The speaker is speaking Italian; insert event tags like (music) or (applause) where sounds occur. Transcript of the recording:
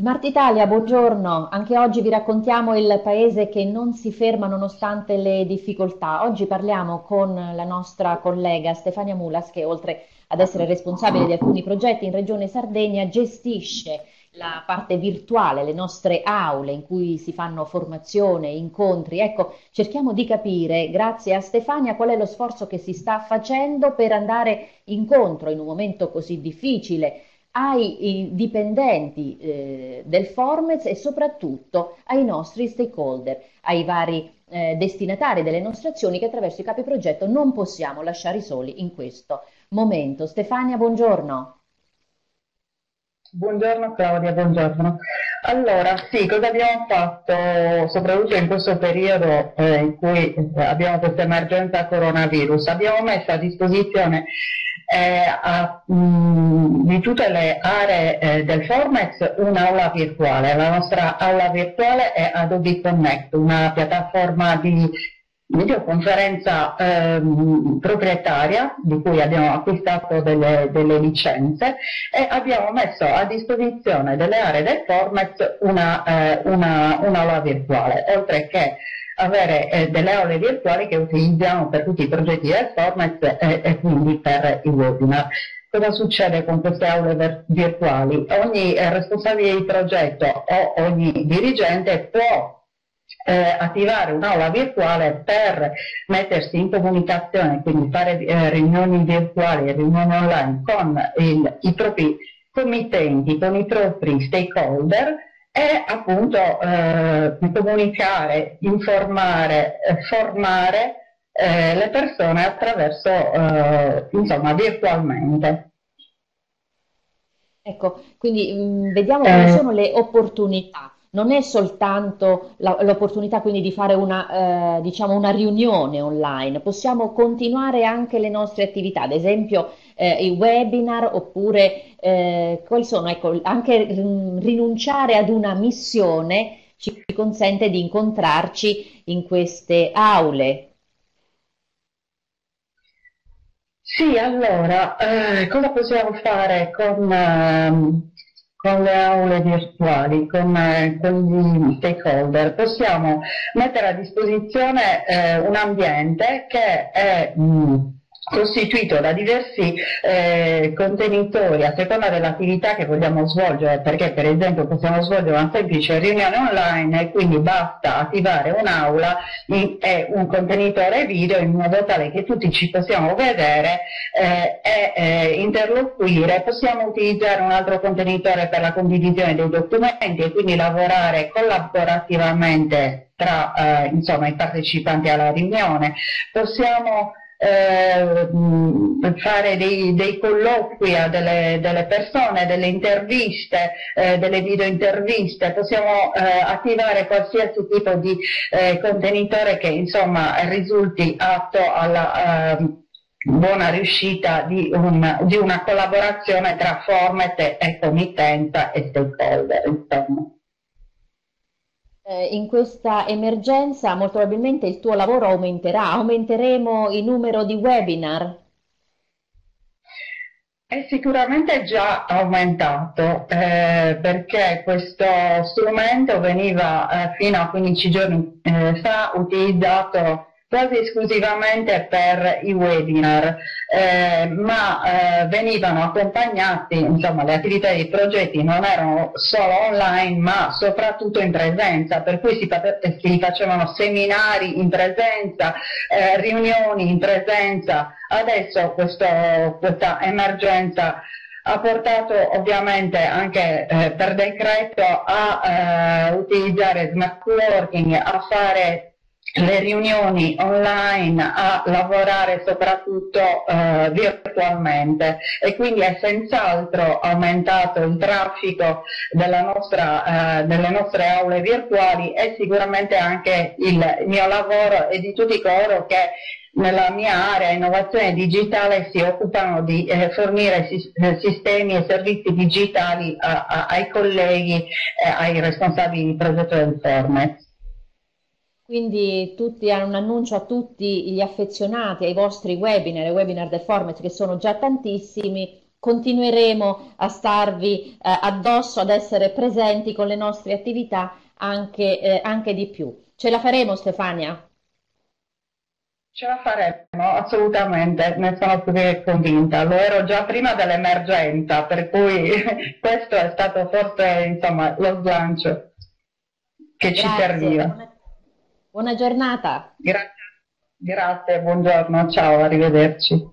Smart Italia, buongiorno. Anche oggi vi raccontiamo il paese che non si ferma nonostante le difficoltà. Oggi parliamo con la nostra collega Stefania Mulas che oltre ad essere responsabile di alcuni progetti in Regione Sardegna gestisce la parte virtuale, le nostre aule in cui si fanno formazione, incontri. Ecco, cerchiamo di capire, grazie a Stefania, qual è lo sforzo che si sta facendo per andare incontro in un momento così difficile ai dipendenti eh, del Formez e soprattutto ai nostri stakeholder, ai vari eh, destinatari delle nostre azioni che attraverso i capi progetto non possiamo lasciare soli in questo momento. Stefania, buongiorno. Buongiorno Claudia, buongiorno. Allora, sì, cosa abbiamo fatto soprattutto in questo periodo eh, in cui eh, abbiamo questa emergenza coronavirus? Abbiamo messo a disposizione eh, a, mh, mm, di tutte le aree eh, del Formex un'aula virtuale. La nostra aula virtuale è Adobe Connect, una piattaforma di videoconferenza ehm, proprietaria di cui abbiamo acquistato delle, delle, licenze e abbiamo messo a disposizione delle aree del Formex una, eh, una, un'aula virtuale, oltre che avere eh, delle aule virtuali che utilizziamo per tutti i progetti del Formex e, e quindi per i webinar. Cosa succede con queste aule virtuali? Ogni eh, responsabile di progetto o ogni dirigente può eh, attivare un'aula virtuale per mettersi in comunicazione, quindi fare eh, riunioni virtuali e riunioni online con il, i propri committenti, con i propri stakeholder e appunto eh, comunicare, informare, formare eh, le persone attraverso, eh, insomma, virtualmente. Ecco, quindi mh, mm, vediamo quali eh. sono le opportunità non è soltanto l'opportunità quindi di fare una, eh, diciamo una riunione online, possiamo continuare anche le nostre attività, ad esempio eh, i webinar oppure eh, quali sono, ecco, anche rinunciare ad una missione ci consente di incontrarci in queste aule. Sì, allora, eh, cosa possiamo fare con, ehm, con le aule virtuali, con, eh, con gli stakeholder, possiamo mettere a disposizione eh, un ambiente che è mh, costituito da diversi eh, contenitori a seconda dell'attività che vogliamo svolgere, perché per esempio possiamo svolgere una semplice riunione online e quindi basta attivare un'aula e un contenitore video in modo tale che tutti ci possiamo vedere eh, e eh, interloquire, possiamo utilizzare un altro contenitore per la condivisione dei documenti e quindi lavorare collaborativamente tra eh, insomma, i partecipanti alla riunione, possiamo eh, fare dei, dei, colloqui a delle, delle, persone, delle interviste, eh, delle video interviste, possiamo eh, attivare qualsiasi tipo di eh, contenitore che insomma risulti atto alla ehm, buona riuscita di, un, di, una collaborazione tra format e committenza e stakeholder. Insomma. Eh, in questa emergenza molto probabilmente il tuo lavoro aumenterà, aumenteremo il numero di webinar. È sicuramente già aumentato eh, perché questo strumento veniva eh, fino a 15 giorni eh, fa utilizzato quasi esclusivamente per i webinar, eh, ma eh, venivano accompagnati, insomma le attività dei progetti non erano solo online ma soprattutto in presenza, per cui si, si facevano seminari in presenza, eh, riunioni in presenza, adesso questo, questa emergenza ha portato ovviamente anche eh, per decreto a eh, utilizzare smart working, a fare le riunioni online a lavorare soprattutto eh, virtualmente e quindi è senz'altro aumentato il traffico nostra, eh, delle nostre aule virtuali e sicuramente anche il mio lavoro e di tutti coloro che nella mia area innovazione digitale si occupano di eh, fornire sis eh, sistemi e servizi digitali a, a, ai colleghi e ai responsabili di progetto del Formet. Quindi tutti un annuncio a tutti gli affezionati ai vostri webinar, ai webinar del Format che sono già tantissimi, continueremo a starvi eh, addosso, ad essere presenti con le nostre attività anche, eh, anche di più. Ce la faremo Stefania? Ce la faremo, assolutamente, ne sono più che convinta. Lo ero già prima dell'emergenza, per cui (laughs) questo è stato forse insomma, lo slancio che Grazie. ci serviva. Buona, giornata. Grazie. Grazie, buongiorno, ciao, arrivederci.